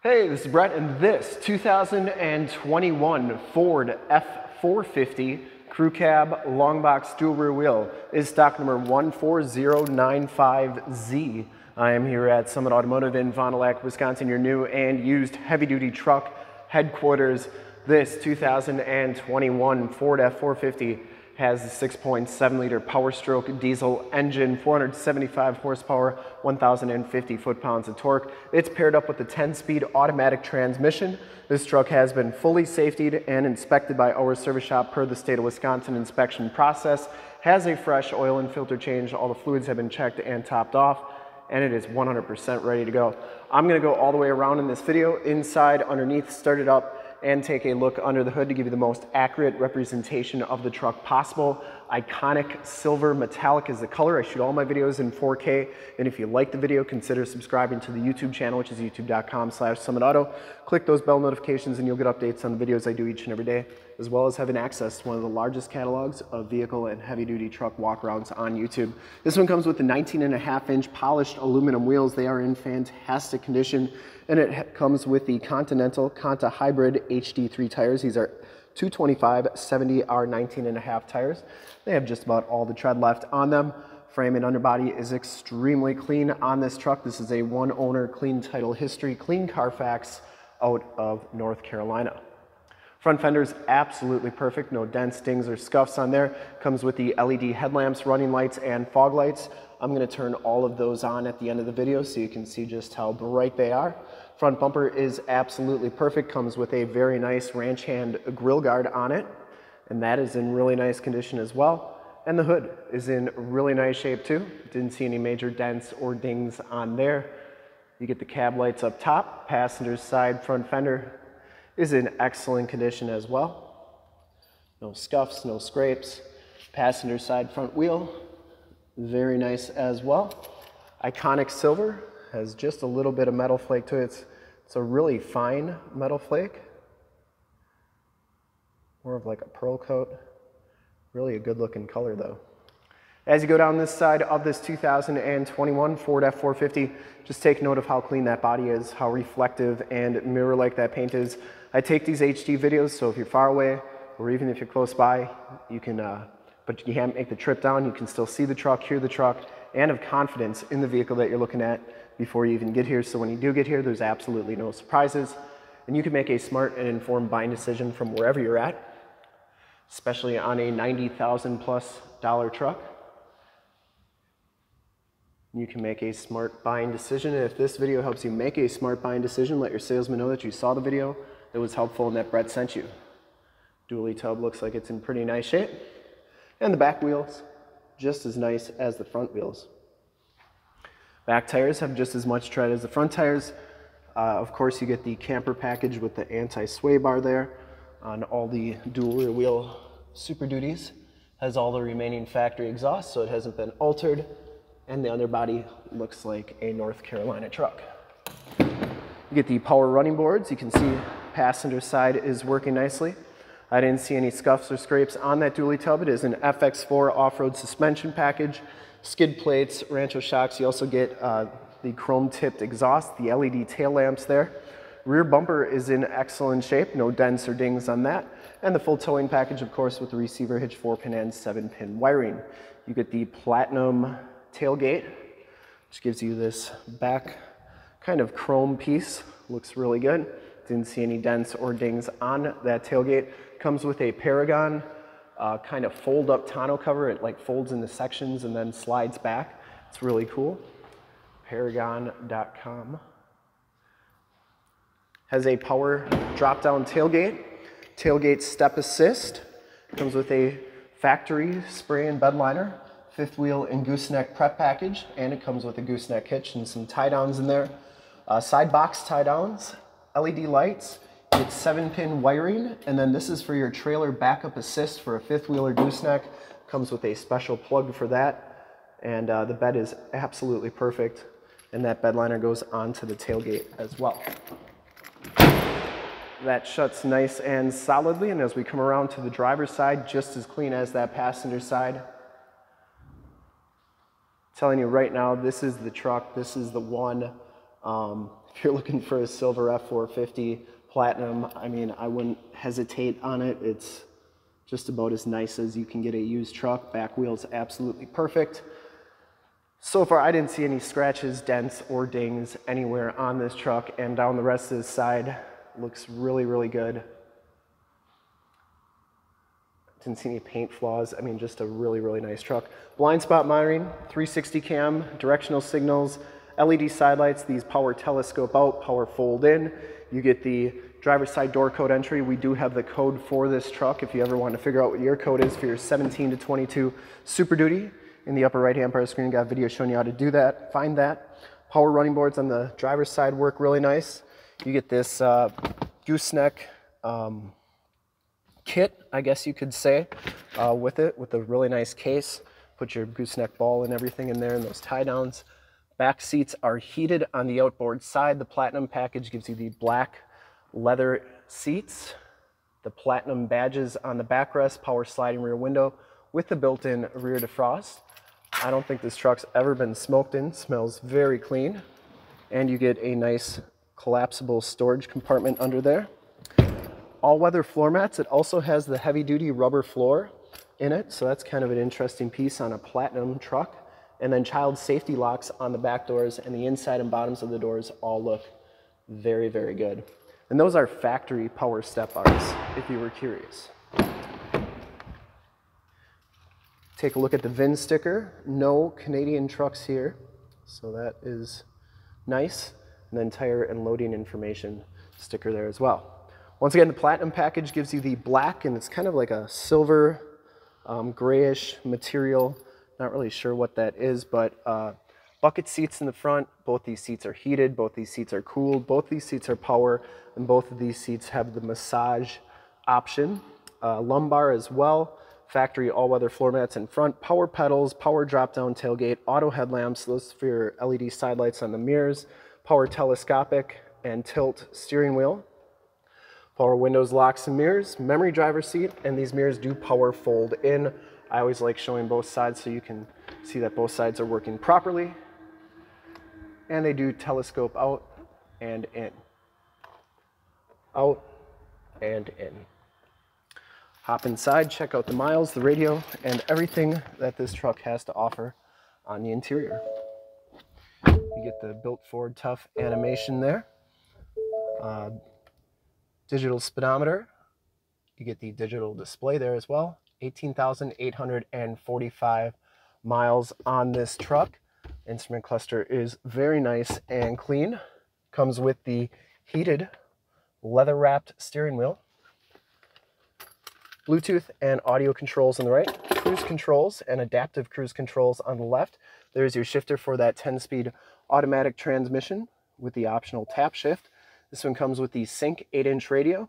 Hey, this is Brett, and this 2021 Ford F450 Crew Cab Long Box Dual Rear Wheel is stock number 14095Z. I am here at Summit Automotive in Fond du Lac, Wisconsin, your new and used heavy-duty truck headquarters. This 2021 Ford F450 has a 6.7 liter Power Stroke diesel engine, 475 horsepower, 1,050 foot-pounds of torque. It's paired up with a 10-speed automatic transmission. This truck has been fully safetied and inspected by our service shop per the state of Wisconsin inspection process, has a fresh oil and filter change. All the fluids have been checked and topped off and it is 100% ready to go. I'm gonna go all the way around in this video, inside, underneath, start it up, and take a look under the hood to give you the most accurate representation of the truck possible. Iconic silver metallic is the color. I shoot all my videos in 4K. And if you like the video, consider subscribing to the YouTube channel, which is youtube.com slash summitauto. Click those bell notifications and you'll get updates on the videos I do each and every day, as well as having access to one of the largest catalogs of vehicle and heavy duty truck walkarounds on YouTube. This one comes with the 19 and a half inch polished aluminum wheels. They are in fantastic condition. And it comes with the Continental Conti Hybrid HD3 tires. These are 225 70 R 19 and a half tires. They have just about all the tread left on them. Frame and underbody is extremely clean on this truck. This is a one owner, clean title history, clean Carfax out of North Carolina. Front fender is absolutely perfect, no dents, dings, or scuffs on there. Comes with the LED headlamps, running lights, and fog lights. I'm gonna turn all of those on at the end of the video so you can see just how bright they are. Front bumper is absolutely perfect, comes with a very nice ranch hand grill guard on it, and that is in really nice condition as well. And the hood is in really nice shape too. Didn't see any major dents or dings on there. You get the cab lights up top, passenger side front fender is in excellent condition as well. No scuffs, no scrapes. Passenger side front wheel, very nice as well. Iconic silver, has just a little bit of metal flake to it. It's, it's a really fine metal flake. More of like a pearl coat. Really a good looking color though. As you go down this side of this 2021 Ford F450, just take note of how clean that body is, how reflective and mirror-like that paint is. I take these HD videos, so if you're far away, or even if you're close by, you can, uh, but you can't make the trip down, you can still see the truck, hear the truck, and have confidence in the vehicle that you're looking at before you even get here. So when you do get here, there's absolutely no surprises, and you can make a smart and informed buying decision from wherever you're at, especially on a 90,000 plus dollar truck. You can make a smart buying decision. And if this video helps you make a smart buying decision, let your salesman know that you saw the video that was helpful and that Brett sent you. Dually tub looks like it's in pretty nice shape. And the back wheels, just as nice as the front wheels. Back tires have just as much tread as the front tires. Uh, of course, you get the camper package with the anti-sway bar there on all the dual rear wheel Super Duties. Has all the remaining factory exhaust, so it hasn't been altered. And the underbody looks like a North Carolina truck. You get the power running boards. You can see passenger side is working nicely. I didn't see any scuffs or scrapes on that dually tub. It is an FX4 off-road suspension package, skid plates, Rancho shocks. You also get uh, the chrome-tipped exhaust, the LED tail lamps there. Rear bumper is in excellent shape, no dents or dings on that. And the full towing package, of course, with the receiver hitch, 4-pin and 7-pin wiring. You get the platinum tailgate, which gives you this back kind of chrome piece. Looks really good. Didn't see any dents or dings on that tailgate. Comes with a Paragon uh, kind of fold up tonneau cover. It like folds into sections and then slides back. It's really cool. Paragon.com. Has a power drop down tailgate. Tailgate step assist. Comes with a factory spray and bed liner. Fifth wheel and gooseneck prep package. And it comes with a gooseneck hitch and some tie downs in there. Uh, side box tie downs LED lights, it's seven pin wiring, and then this is for your trailer backup assist for a fifth wheeler gooseneck. Comes with a special plug for that. And uh, the bed is absolutely perfect. And that bed liner goes onto the tailgate as well. That shuts nice and solidly. And as we come around to the driver's side, just as clean as that passenger side. telling you right now, this is the truck. This is the one. Um, if you're looking for a silver F450 Platinum, I mean, I wouldn't hesitate on it. It's just about as nice as you can get a used truck. Back wheel's absolutely perfect. So far, I didn't see any scratches, dents, or dings anywhere on this truck, and down the rest of the side looks really, really good. Didn't see any paint flaws. I mean, just a really, really nice truck. Blind spot monitoring, 360 cam, directional signals, LED side lights, these power telescope out, power fold in. You get the driver's side door code entry. We do have the code for this truck if you ever want to figure out what your code is for your 17 to 22 Super Duty. In the upper right hand part of the screen, got a video showing you how to do that, find that. Power running boards on the driver's side work really nice. You get this uh, gooseneck um, kit, I guess you could say, uh, with it, with a really nice case. Put your gooseneck ball and everything in there and those tie downs. Back seats are heated on the outboard side. The Platinum package gives you the black leather seats, the Platinum badges on the backrest, power sliding rear window with the built-in rear defrost. I don't think this truck's ever been smoked in. Smells very clean. And you get a nice collapsible storage compartment under there all-weather floor mats. It also has the heavy-duty rubber floor in it, so that's kind of an interesting piece on a platinum truck. And then child safety locks on the back doors and the inside and bottoms of the doors all look very, very good. And those are factory power step bars, if you were curious. Take a look at the VIN sticker. No Canadian trucks here, so that is nice. And then tire and loading information sticker there as well. Once again, the Platinum package gives you the black, and it's kind of like a silver, um, grayish material. Not really sure what that is, but uh, bucket seats in the front. Both these seats are heated, both these seats are cooled, both these seats are power, and both of these seats have the massage option. Uh, lumbar as well, factory all-weather floor mats in front, power pedals, power drop-down tailgate, auto headlamps, those for your LED side lights on the mirrors, power telescopic and tilt steering wheel. Power windows, locks, and mirrors, memory driver seat, and these mirrors do power fold in. I always like showing both sides so you can see that both sides are working properly. And they do telescope out and in. Out and in. Hop inside, check out the miles, the radio, and everything that this truck has to offer on the interior. You get the built Ford tough animation there. Uh, digital speedometer. You get the digital display there as well. 18,845 miles on this truck. Instrument cluster is very nice and clean. Comes with the heated leather wrapped steering wheel. Bluetooth and audio controls on the right, cruise controls and adaptive cruise controls on the left. There's your shifter for that 10 speed automatic transmission with the optional tap shift. This one comes with the Sync 8-inch radio.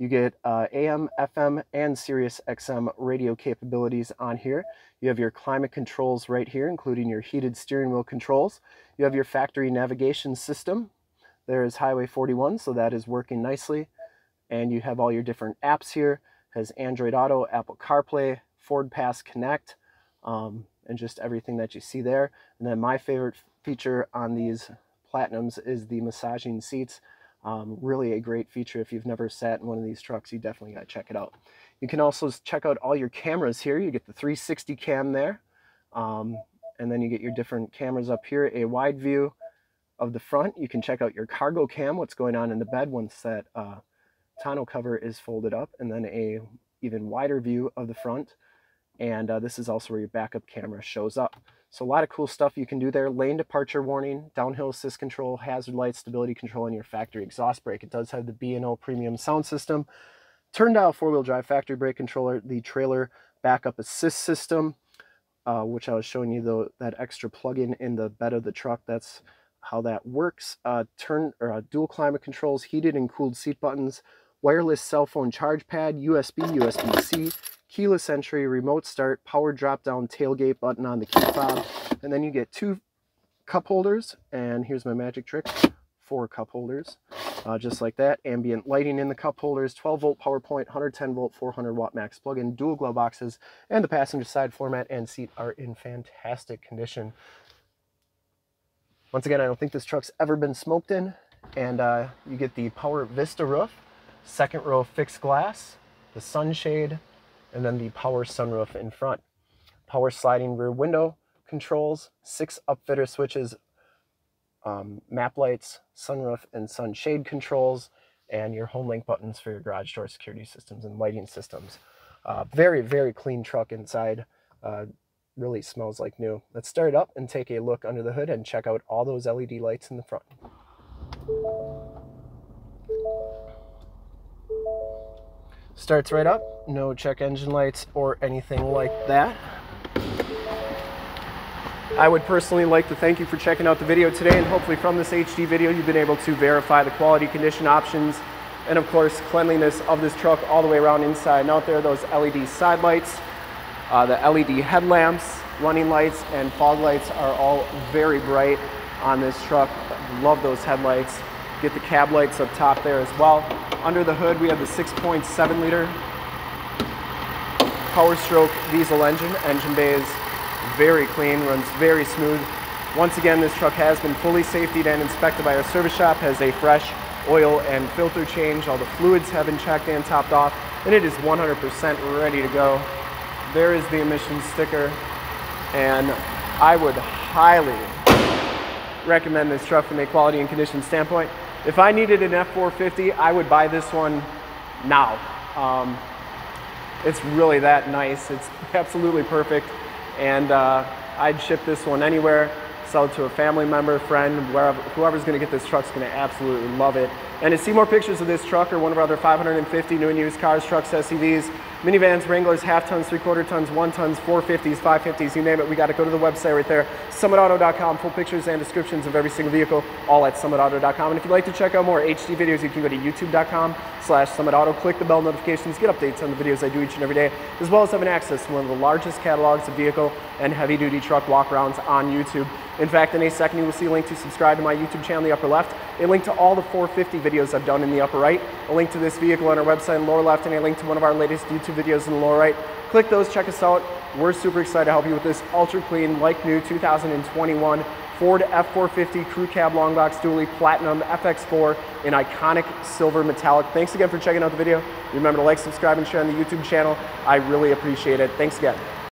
You get uh, AM, FM, and Sirius XM radio capabilities on here. You have your climate controls right here, including your heated steering wheel controls. You have your factory navigation system. There is Highway 41, so that is working nicely. And you have all your different apps here. It has Android Auto, Apple CarPlay, FordPass Connect, um, and just everything that you see there. And then my favorite feature on these Platinums is the massaging seats. Um, really a great feature. If you've never sat in one of these trucks, you definitely got to check it out. You can also check out all your cameras here. You get the 360 cam there. Um, and then you get your different cameras up here, a wide view of the front. You can check out your cargo cam, what's going on in the bed once that uh, tonneau cover is folded up, and then a even wider view of the front. And uh, this is also where your backup camera shows up. So a lot of cool stuff you can do there. Lane departure warning, downhill assist control, hazard light, stability control, and your factory exhaust brake. It does have the B&O premium sound system. Turn dial four-wheel drive factory brake controller, the trailer backup assist system, uh, which I was showing you the, that extra plug-in in the bed of the truck. That's how that works. Uh, turn or uh, dual climate controls, heated and cooled seat buttons, wireless cell phone charge pad, USB, USB-C, keyless entry, remote start, power drop down tailgate button on the key fob, and then you get two cup holders, and here's my magic trick, four cup holders, uh, just like that. Ambient lighting in the cup holders, 12 volt power point, 110 volt, 400 watt max plug-in, dual glove boxes, and the passenger side floor mat and seat are in fantastic condition. Once again, I don't think this truck's ever been smoked in, And uh, you get the Power Vista roof, second row fixed glass, the sunshade, and then the power sunroof in front. Power sliding rear window controls, six upfitter switches, um, map lights, sunroof and sunshade controls, and your home link buttons for your garage door security systems and lighting systems. Uh, very, very clean truck inside. Uh, really smells like new. Let's start it up and take a look under the hood and check out all those LED lights in the front. Starts right up, no check engine lights or anything like that. I would personally like to thank you for checking out the video today and hopefully from this HD video you've been able to verify the quality condition options and of course cleanliness of this truck all the way around inside and out there. Those LED side lights, uh, the LED headlamps, running lights and fog lights are all very bright on this truck. Love those headlights. Get the cab lights up top there as well. Under the hood we have the 6.7 liter Power Stroke diesel engine. Engine bay is very clean, runs very smooth. Once again, this truck has been fully safetied and inspected by our service shop, has a fresh oil and filter change. All the fluids have been checked and topped off, and it is 100% ready to go. There is the emissions sticker, and I would highly recommend this truck from a quality and condition standpoint. If I needed an F450, I would buy this one now. Um, it's really that nice. It's absolutely perfect and uh, I'd ship this one anywhere, sell it to a family member, friend, wherever, whoever's gonna get this truck's gonna absolutely love it. And to see more pictures of this truck or one of our other 550 new and used cars, trucks, SUVs, minivans, Wranglers, half tons, three quarter tons, one tons, 450s, 550s, you name it, we got to go to the website right there, summitauto.com, full pictures and descriptions of every single vehicle, all at summitauto.com. And if you'd like to check out more HD videos, you can go to youtube.com slash summitauto, click the bell notifications, get updates on the videos I do each and every day, as well as having access to one of the largest catalogs of vehicle and heavy duty truck walkarounds on YouTube. In fact, in a second, you will see a link to subscribe to my YouTube channel in the upper left, a link to all the 450 videos I've done in the upper right, a link to this vehicle on our website in the lower left, and a link to one of our latest YouTube videos in the lower right. Click those, check us out. We're super excited to help you with this ultra clean, like new 2021 Ford F450 Crew Cab Long Box Dually Platinum FX4 in iconic silver metallic. Thanks again for checking out the video. Remember to like, subscribe, and share on the YouTube channel. I really appreciate it. Thanks again.